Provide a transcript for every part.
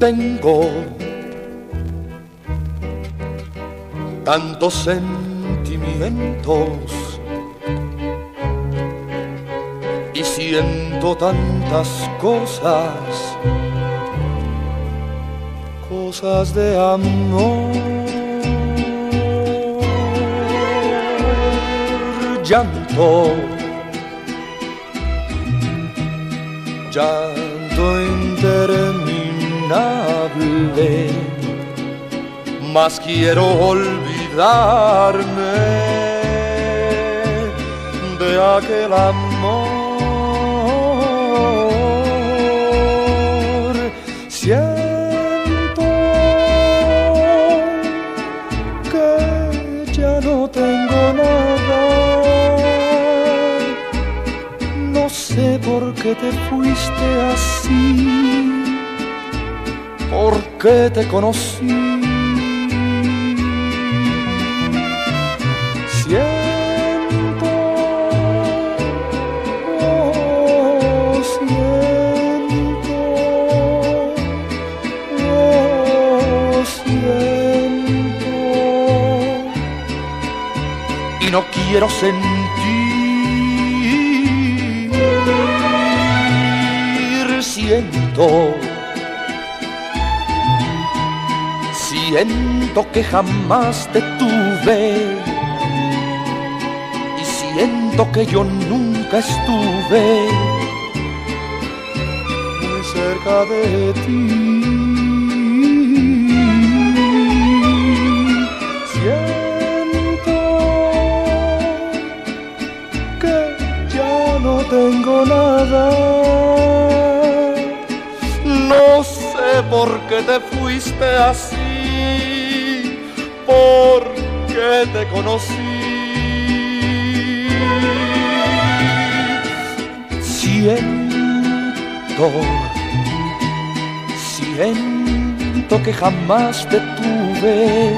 tengo tantos sentimientos y siento tantas cosas, cosas de amor, llanto, llanto mas quiero olvidarme de aquel amor. Siento que ya no tengo nada. No sé por qué te fuiste así, por qué te conocí. Siento, oh, siento, oh, siento. Y no quiero sentir, siento. Siento que jamás te tuve y siento que yo nunca estuve muy cerca de ti. Siento que ya no tengo nada. No sé por qué te fuiste así, por qué te conocí. Siento, siento que jamás te tuve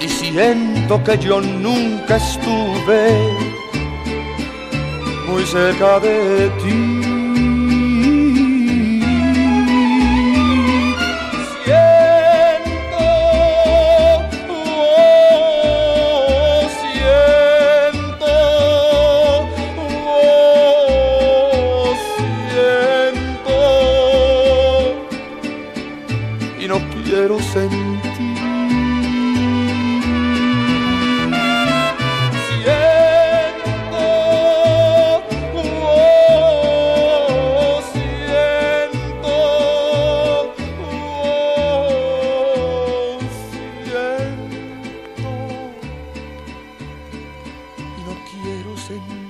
y siento que yo nunca estuve muy cerca de ti. y no quiero sentir. Siento, oh, siento, oh, siento, y no quiero sentir.